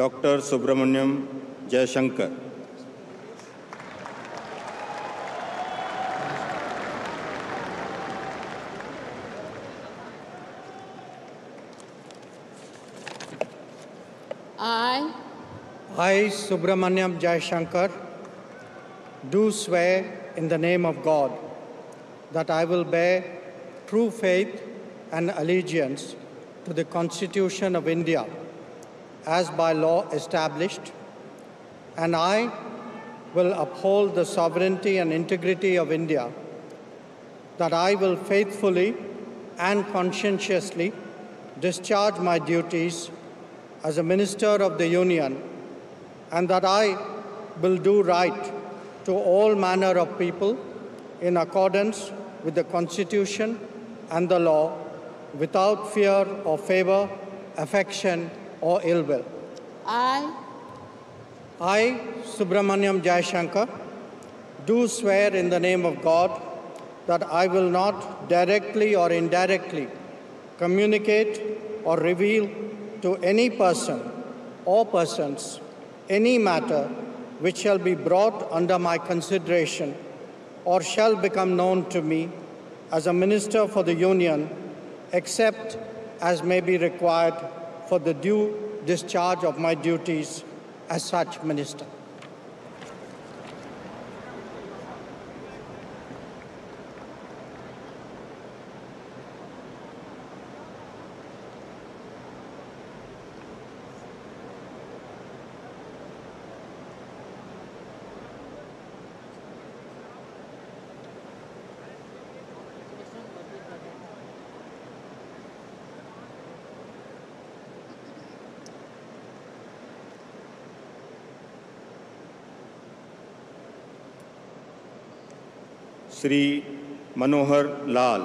Dr. Subrahmanyam Jaishankar. I, I, Subrahmanyam Jaishankar, do swear in the name of God that I will bear true faith and allegiance to the Constitution of India as by law established, and I will uphold the sovereignty and integrity of India, that I will faithfully and conscientiously discharge my duties as a minister of the Union, and that I will do right to all manner of people in accordance with the Constitution and the law, without fear or favor, affection, or ill will. I, I, Subrahmanyam Jaishankar, do swear in the name of God that I will not directly or indirectly communicate or reveal to any person or persons any matter which shall be brought under my consideration or shall become known to me as a minister for the Union, except as may be required for the due discharge of my duties as such minister. Shri Manohar Lal.